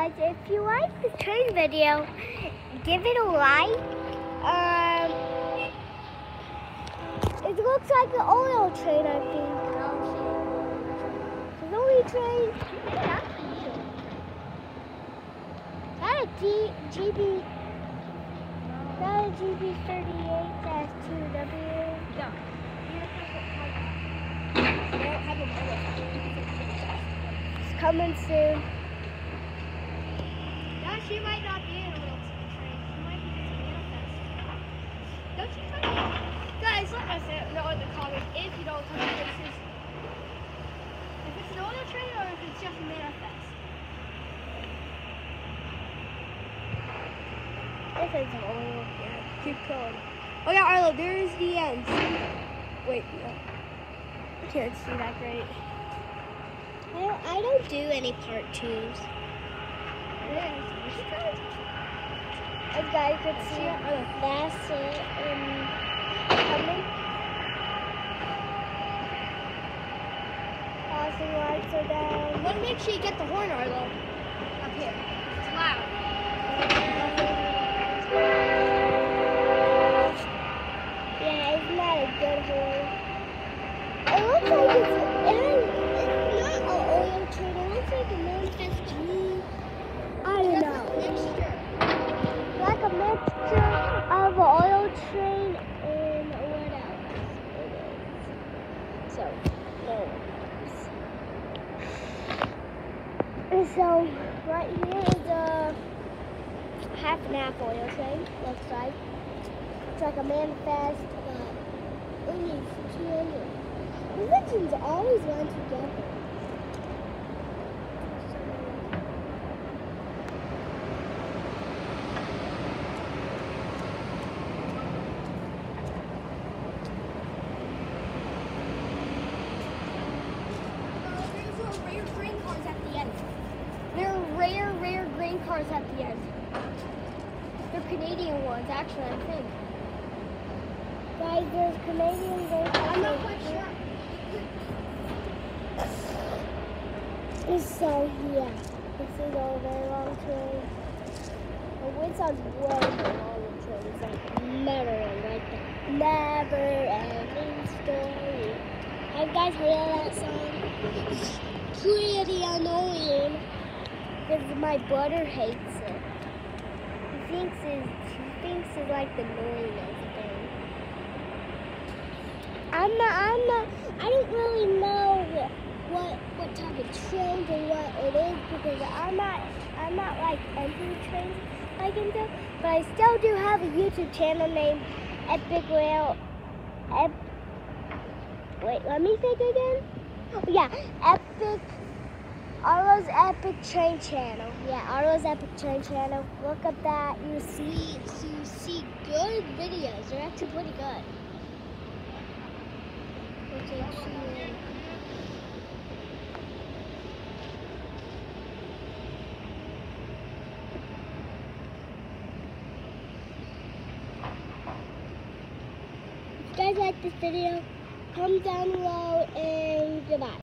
guys, if you like the train video, give it a like. Um, it looks like an oil train, I think. It's oil train. That a G, GB, that a GP38 dash 2W. Yeah. It's coming soon. Yeah, she might not be in a little train. She might be just manifest. Don't you? Guys, like I said, no in the comments if you don't think this is if it's an oil train or if it's just a manifest. This is an oil train. Keep going. Oh yeah, Arlo, there is the end. Wait, no. I can't see that great. I don't, I don't do any part twos. As guys could see, that's it. And coming. Passing lights are down. Want to make sure you get the horn, Arlo. Up here. It's loud. Yeah, isn't a good horn? It looks like it's, it, it's not an oil train. It looks like a manifest to me. I don't know. Like a mixture of an oil train and what else it is. So, And so, right here is a half half oil train, looks like. It's like a manifest, but it needs two engines. These engines always run together. Uh, Rare green cars at the end. There are rare, rare green cars at the end. They're Canadian ones, actually, I think. Guys, there's Canadian race. I'm not quite sure. So, yeah. This is all very long train. The wind sounds way long trains. Like, never end, like. Never ending story. Have you guys heard of that song? It's pretty annoying. Because my brother hates it. He thinks it's, he thinks it's like the noisiest thing. I'm not, I'm not, I don't really know what, what type of train and what it is because I'm not, I'm not like into trains like into, but I still do have a YouTube channel named Epic Rail, Ep, wait, let me think again. Oh, yeah, Epic, Arlo's Epic Train Channel. Yeah, Arlo's Epic Train Channel. Look up that. You see, you see good videos. They're actually pretty good. If you guys like this video, comment down below and goodbye.